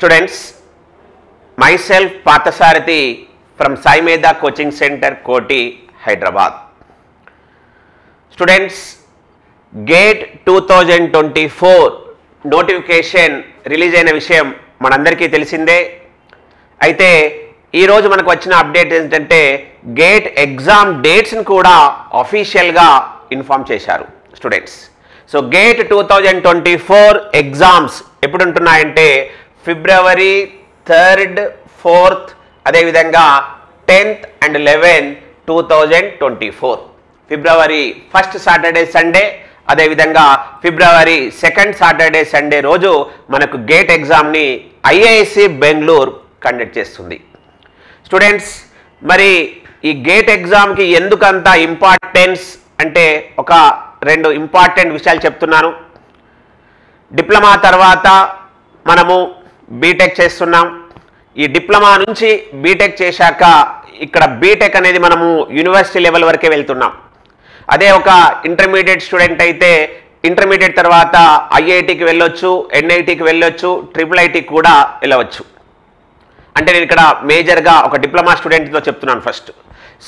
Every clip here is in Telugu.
Students myself Pathasarathi from Sai Meda coaching centre Koti Hyderabad students GATE two thousand twenty four notification release అయిన విషయం మనందరికీ తెలిసిందే. అయితే ఈరోజు మనకు వచ్చిన అప్డేట్ ఏంటంటే గేట్ ఎగ్జామ్ డేట్స్ని కూడా అఫీషియల్గా ఇన్ఫామ్ చేశారు students so GATE two thousand twenty four exams ఎప్పుడు ఉంటున్నాయంటే ఫిబ్రవరి థర్డ్ ఫోర్త్ అదేవిధంగా tenth and eleven two thousand twenty four. February first Saturday Sunday అదేవిధంగా ఫిబ్రవరి సెకండ్ సాటర్డే సండే రోజు మనకు గేట్ ఎగ్జామ్ని ఐఐఎస్సి బెంగళూరు కండక్ట్ చేస్తుంది. స్టూడెంట్స్ మరి ఈ గేట్ ఎగ్జామ్కి ఎందుకంత ఇంపార్టెన్స్ అంటే ఒక రెండు ఇంపార్టెంట్ విషయాలు చెప్తున్నాను. డిప్లొమా తర్వాత మనము బీటెక్ చేస్తున్నాం. ఈ డిప్లొమా నుంచి బీటెక్ చేశాక ఇక్కడ బీటెక్ అనేది మనము యూనివర్సిటీ లెవెల్ వరకే వెళ్తున్నాం. అదే ఒక ఇంటర్మీడియట్ స్టూడెంట్ అయితే ఇంటర్మీడియట్ తర్వాత ఐఐటికి వెళ్ళొచ్చు ఎన్ఐటికి వెళ్ళొచ్చు ట్రిపుల్ ఐటికి కూడా వెళ్ళవచ్చు. అంటే నేను ఇక్కడ మేజర్గా ఒక డిప్లొమా స్టూడెంట్తో చెప్తున్నాను ఫస్ట్.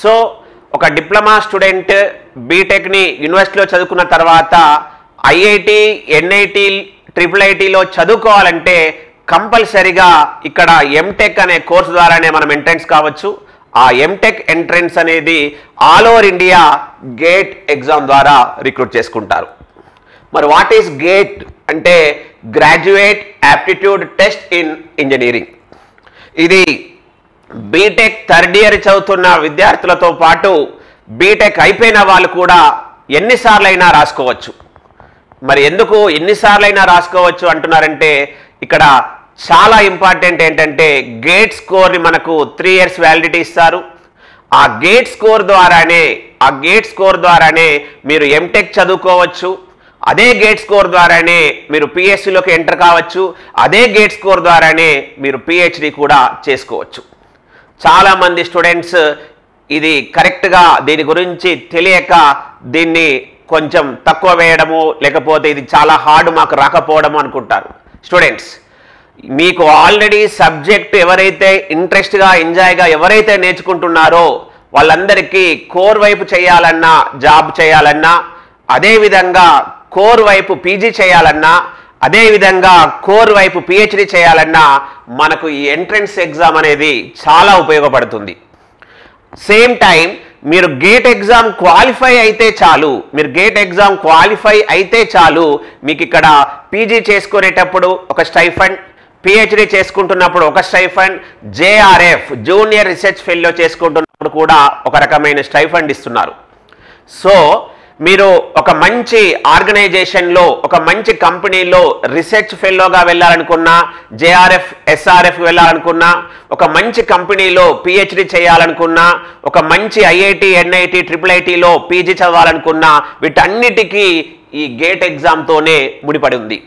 సో ఒక డిప్లొమా స్టూడెంట్ బీటెక్ని యూనివర్సిటీలో చదువుకున్న తర్వాత ఐఐటి ఎన్ఐటి ట్రిపుల్ ఐటీలో చదువుకోవాలంటే కంపల్సరిగా ఇక్కడ ఎంటెక్ అనే కోర్సు ద్వారానే మనం ఎంట్రెన్స్ కావచ్చు. ఆ ఎంటెక్ ఎంట్రెన్స్ అనేది all over India GATE exam ద్వారా రిక్రూట్ చేసుకుంటారు. మరి వాట్ ఈస్ గేట్ అంటే graduate aptitude test in engineering. ఇది బీటెక్ థర్డ్ ఇయర్ చదువుతున్న విద్యార్థులతో పాటు బీటెక్ అయిపోయిన వాళ్ళు కూడా ఎన్నిసార్లైనా రాసుకోవచ్చు. మరి ఎందుకు ఎన్నిసార్లైనా రాసుకోవచ్చు అంటున్నారంటే ఇక్కడ చాలా ఇంపార్టెంట్ ఏంటంటే గేట్ స్కోర్ని మనకు త్రీ ఇయర్స్ వ్యాలిడిటీ ఇస్తారు. ఆ గేట్ స్కోర్ ద్వారానే ఆ గేట్ స్కోర్ ద్వారానే మీరు ఎంటెక్ చదువుకోవచ్చు. అదే గేట్ స్కోర్ ద్వారానే మీరు పిఎస్సిలోకి ఎంటర్ కావచ్చు. అదే గేట్ స్కోర్ ద్వారానే మీరు పిహెచ్డి కూడా చేసుకోవచ్చు. చాలామంది స్టూడెంట్స్ ఇది కరెక్ట్గా దీని గురించి తెలియక దీన్ని కొంచెం తక్కువ వేయడము లేకపోతే ఇది చాలా హార్డ్ మాకు రాకపోవడము అనుకుంటారు. స్టూడెంట్స్ మీకు ఆల్రెడీ సబ్జెక్ట్ ఎవరైతే ఇంట్రెస్ట్గా ఎంజాయ్గా ఎవరైతే నేర్చుకుంటున్నారో వాళ్ళందరికీ కోర్ వైపు చేయాలన్నా జాబ్ చేయాలన్నా అదేవిధంగా కోర్ వైపు పీజీ చేయాలన్నా అదేవిధంగా కోర్ వైపు పిహెచ్డి చేయాలన్నా మనకు ఈ ఎంట్రన్స్ ఎగ్జామ్ అనేది చాలా ఉపయోగపడుతుంది. సేమ్ టైం మీరు గేట్ ఎగ్జామ్ క్వాలిఫై అయితే చాలు మీరు గేట్ ఎగ్జామ్ క్వాలిఫై అయితే చాలు మీకు ఇక్కడ పీజీ చేసుకునేటప్పుడు ఒక స్టైఫండ్ పిహెచ్డి చేసుకుంటున్నప్పుడు ఒక stipend JRF junior research fellow చేసుకుంటున్నప్పుడు కూడా ఒక రకమైన స్టైఫండ్ ఇస్తున్నారు. సో మీరు ఒక మంచి ఆర్గనైజేషన్లో ఒక మంచి కంపెనీలో రీసెర్చ్ ఫెల్లోగా వెళ్ళాలనుకున్నా జేఆర్ఎఫ్ ఎస్ఆర్ఎఫ్ వెళ్ళాలనుకున్నా ఒక మంచి కంపెనీలో పిహెచ్డి చేయాలనుకున్నా ఒక మంచి ఐఐటి ఎన్ఐటి ట్రిపుల్ ఐటీలో పీజీ చదవాలనుకున్నా వీటన్నిటికీ ఈ గేట్ ఎగ్జామ్తోనే ముడిపడి ఉంది.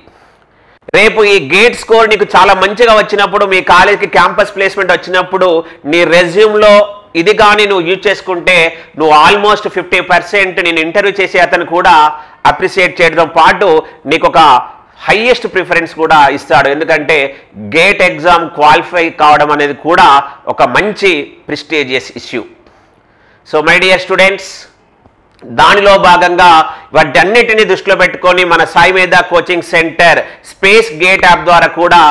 రేపు ఈ గేట్ స్కోర్ నీకు చాలా మంచిగా వచ్చినప్పుడు మీ కాలేజీకి క్యాంపస్ ప్లేస్మెంట్ వచ్చినప్పుడు నీ రెజ్యూమ్లో ఇది కానీ నువ్వు యూజ్ చేసుకుంటే నువ్వు ఆల్మోస్ట్ ఫిఫ్టీ పర్సెంట్ నేను ఇంటర్వ్యూ చేసే అతను కూడా అప్రిషియేట్ చేయడంతో పాటు నీకు ఒక హయ్యెస్ట్ ప్రిఫరెన్స్ కూడా ఇస్తాడు. ఎందుకంటే గేట్ ఎగ్జామ్ క్వాలిఫై కావడం అనేది కూడా ఒక మంచి prestigious issue. So my dear students దానిలో భాగంగా వాటన్నిటిని దృష్టిలో పెట్టుకొని మన Sai Medha coaching centre space GATE app ద్వారా కూడా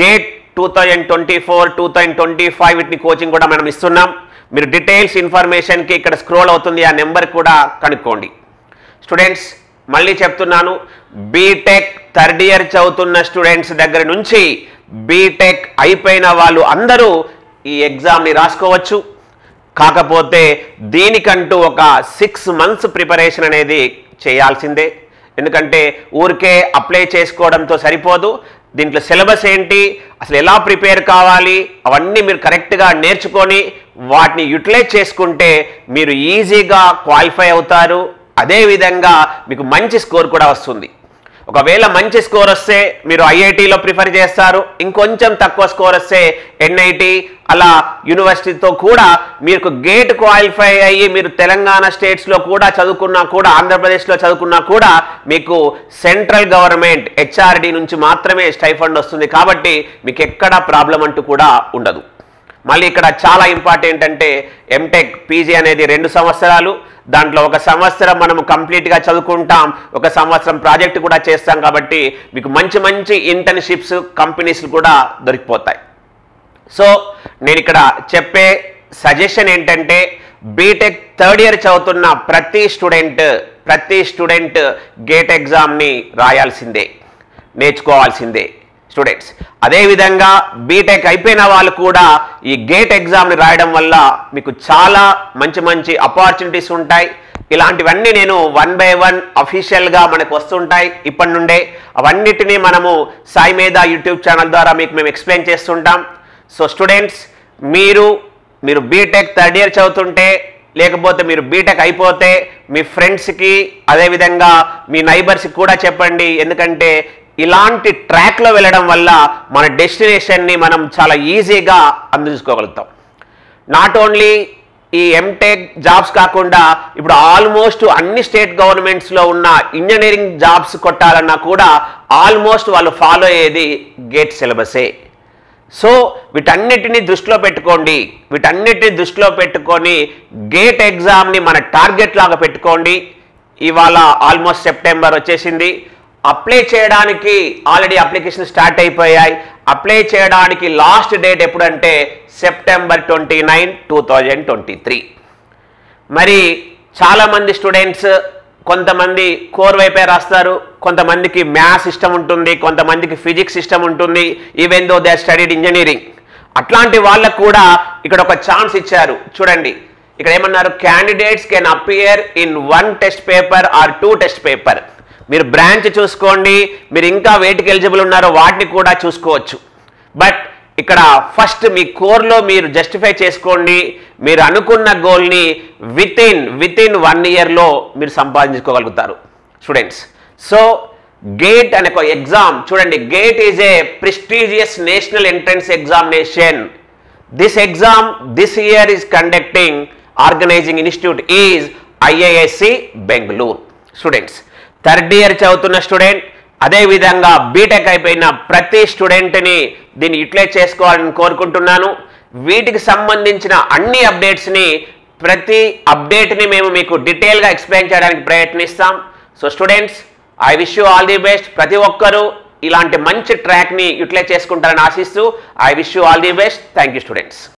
GATE two thousand twenty four two thousand twenty five వీటిని కోచింగ్ కూడా మనం ఇస్తున్నాం. మీరు డీటెయిల్స్ ఇన్ఫర్మేషన్కి ఇక్కడ స్క్రోల్ అవుతుంది. ఆ నెంబర్ కూడా కనుక్కోండి. స్టూడెంట్స్ మళ్ళీ చెప్తున్నాను. బీటెక్ థర్డ్ ఇయర్ చదువుతున్న స్టూడెంట్స్ దగ్గర నుంచి బీటెక్ అయిపోయిన వాళ్ళు అందరూ ఈ ఎగ్జామ్ని రాసుకోవచ్చు. కాకపోతే దీనికంటూ ఒక సిక్స్ మంత్స్ ప్రిపరేషన్ అనేది చేయాల్సిందే. ఎందుకంటే ఊరికే అప్లై చేసుకోవడంతో సరిపోదు. దీంట్లో సిలబస్ ఏంటి అసలు ఎలా ప్రిపేర్ కావాలి అవన్నీ మీరు కరెక్ట్గా నేర్చుకొని వాటిని యూటిలైజ్ చేసుకుంటే మీరు ఈజీగా క్వాలిఫై అవుతారు. అదేవిధంగా మీకు మంచి స్కోర్ కూడా వస్తుంది. ఒకవేళ మంచి స్కోర్ వస్తే మీరు ఐఐటిలో ప్రిఫర్ చేస్తారు ఇంకొంచెం తక్కువ స్కోర్ వస్తే ఎన్ఐటి అలా యూనివర్సిటీతో కూడా మీకు గేట్ క్వాలిఫై అయ్యి మీరు తెలంగాణ స్టేట్స్లో కూడా చదువుకున్నా కూడా ఆంధ్రప్రదేశ్లో చదువుకున్నా కూడా మీకు సెంట్రల్ గవర్నమెంట్ హెచ్ఆర్డి నుంచి మాత్రమే స్టైఫండ్ వస్తుంది కాబట్టి మీకు ఎక్కడా ప్రాబ్లం అంటూ కూడా ఉండదు. మళ్ళీ ఇక్కడ చాలా ఇంపార్టెంట్ అంటే ఎంటెక్ పీజీ అనేది రెండు సంవత్సరాలు. దాంట్లో ఒక సంవత్సరం మనం కంప్లీట్గా చదువుకుంటాం ఒక సంవత్సరం ప్రాజెక్ట్ కూడా చేస్తాం కాబట్టి మీకు మంచి మంచి ఇంటర్న్షిప్స్ కంపెనీస్ కూడా దొరికిపోతాయి. సో నేను ఇక్కడ చెప్పే సజెషన్ ఏంటంటే బీటెక్ థర్డ్ ఇయర్ చదువుతున్న ప్రతి స్టూడెంట్ ప్రతి స్టూడెంట్ గేట్ ఎగ్జామ్ని రాయాల్సిందే నేర్చుకోవాల్సిందే. స్టూడెంట్స్ అదేవిధంగా బీటెక్ అయిపోయిన వాళ్ళు కూడా ఈ గేట్ ఎగ్జామ్ని రాయడం వల్ల మీకు చాలా మంచి మంచి అపార్చునిటీస్ ఉంటాయి. ఇలాంటివన్నీ నేను వన్ బై వన్ అఫీషియల్గా మనకు వస్తుంటాయి ఇప్పటి నుండే. అవన్నిటినీ మనము సాయి మీద యూట్యూబ్ ఛానల్ ద్వారా మీకు మేము ఎక్స్ప్లెయిన్ చేస్తుంటాం. సో స్టూడెంట్స్ మీరు మీరు బీటెక్ థర్డ్ ఇయర్ చదువుతుంటే లేకపోతే మీరు బీటెక్ అయిపోతే మీ ఫ్రెండ్స్కి అదేవిధంగా మీ నైబర్స్కి కూడా చెప్పండి. ఎందుకంటే ఇలాంటి ట్రాక్లో వెళ్ళడం వల్ల మన డెస్టినేషన్ని మనం చాలా ఈజీగా అందించుకోగలుగుతాం. నాట్ ఓన్లీ ఈ ఎంటెక్ జాబ్స్ కాకుండా ఇప్పుడు ఆల్మోస్ట్ అన్ని స్టేట్ గవర్నమెంట్స్లో ఉన్న ఇంజనీరింగ్ జాబ్స్ కొట్టాలన్నా కూడా ఆల్మోస్ట్ వాళ్ళు ఫాలో అయ్యేది గేట్ సిలబసే. సో వీటన్నిటిని దృష్టిలో పెట్టుకోండి. వీటన్నిటిని దృష్టిలో పెట్టుకొని గేట్ ఎగ్జామ్ని మన టార్గెట్ లాగా పెట్టుకోండి. ఇవాళ ఆల్మోస్ట్ సెప్టెంబర్ వచ్చేసింది. అప్లై చేయడానికి ఆల్రెడీ అప్లికేషన్ స్టార్ట్ అయిపోయాయి. అప్లై చేయడానికి లాస్ట్ డేట్ ఎప్పుడంటే September twenty nine two thousand twenty three. మరి చాలామంది స్టూడెంట్స్ కొంతమంది కోర్ వైపే రాస్తారు కొంతమందికి మ్యాథ్స్ ఇష్టం ఉంటుంది కొంతమందికి ఫిజిక్స్ ఇష్టం ఉంటుంది even though they studied engineering అట్లాంటి వాళ్ళకు కూడా ఇక్కడ ఒక ఛాన్స్ ఇచ్చారు. చూడండి ఇక్కడ ఏమన్నారు? Candidates can appear in one test paper or two test paper మీరు బ్రాంచ్ చూసుకోండి మీరు ఇంకా వేటికి ఎలిజిబుల్ ఉన్నారో వాటిని కూడా చూసుకోవచ్చు. బట్ ఇక్కడ ఫస్ట్ మీ కోర్లో మీరు జస్టిఫై చేసుకోండి మీరు అనుకున్న గోల్ని within within one ఇయర్లో మీరు సంపాదించుకోగలుగుతారు. స్టూడెంట్స్ సో గేట్ అనే ఒక ఎగ్జామ్ చూడండి GATE is a prestigious national entrance examination this exam this year is conducting organizing institute is IISc Bengaluru students third year చదువుతున్న స్టూడెంట్ అదేవిధంగా బీటెక్ అయిపోయిన ప్రతి స్టూడెంట్ని దీన్ని యూటిలైజ్ చేసుకోవాలని కోరుకుంటున్నాను. వీటికి సంబంధించిన అన్ని అప్డేట్స్ని ప్రతి అప్డేట్ని మేము మీకు డీటెయిల్గా ఎక్స్ప్లెయిన్ చేయడానికి ప్రయత్నిస్తాం. So students I wish you all the best. ప్రతి ఒక్కరూ ఇలాంటి మంచి ట్రాక్ని యూటిలైజ్ చేసుకుంటారని ఆశిస్తూ I wish you all the best. Thank you students.